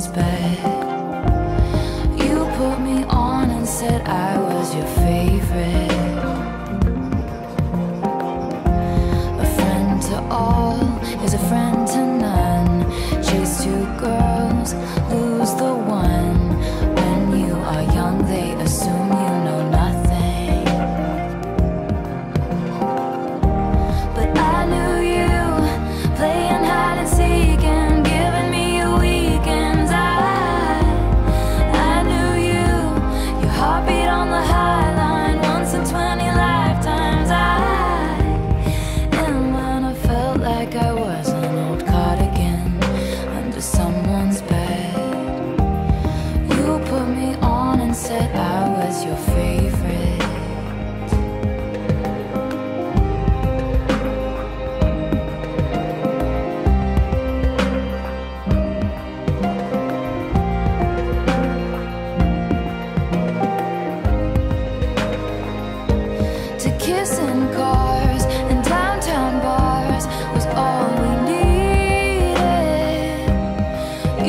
someone's bed, you put me on and said I was your favorite. A friend to all is a friend to none. Chase two girls,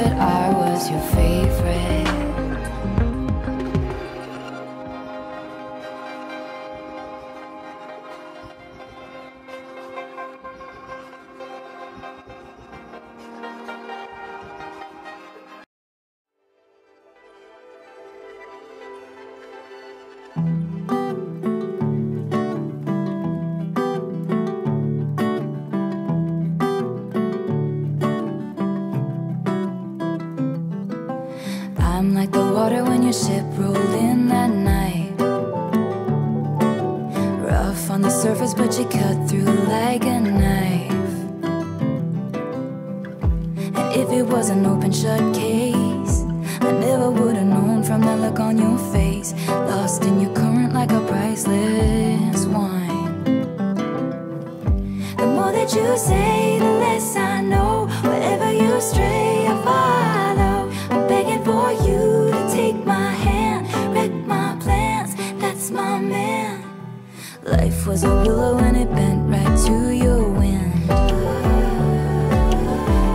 said I was your favorite. Your ship rolled in that night. Rough on the surface, but you cut through like a knife. And if it was an open shut case, I never would have known from the look on your face. Lost in your current like a priceless wine. The more that you say, the less I know. Wherever you stray, was a willow and it bent right to your wind.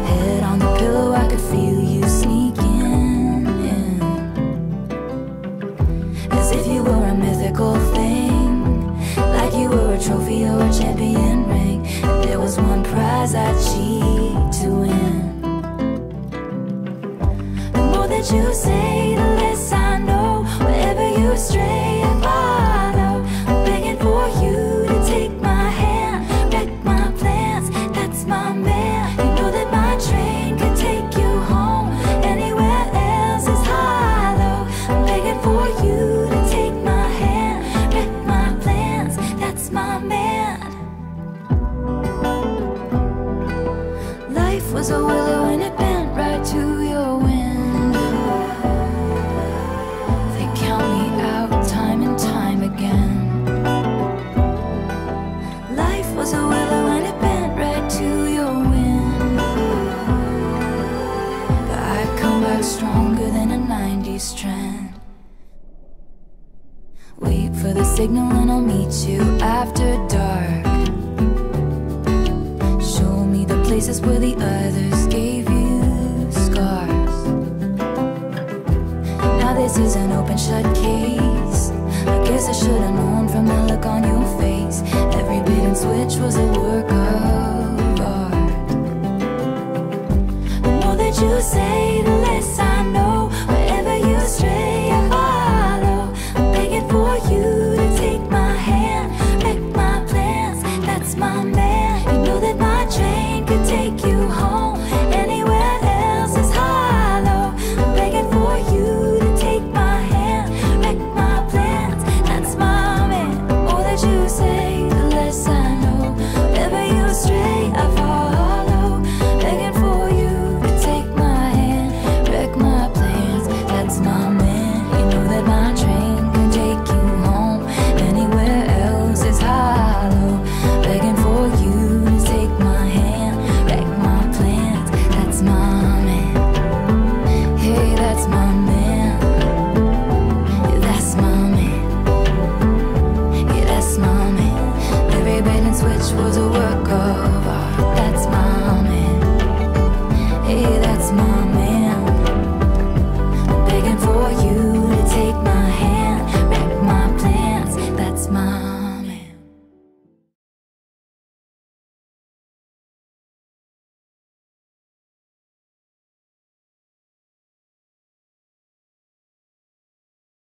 Head on the pillow, I could feel you sneaking in. As if you were a mythical thing Like you were a trophy or a champion ring. And There was one prize I'd cheat to win. The more that you say my man. Life was a will. signal and I'll meet you after dark. Show me the places where the others gave you scars. Now this is an open shut case. I guess I should have known from the look on your face. Every bit and switch was a work of art. The more that you say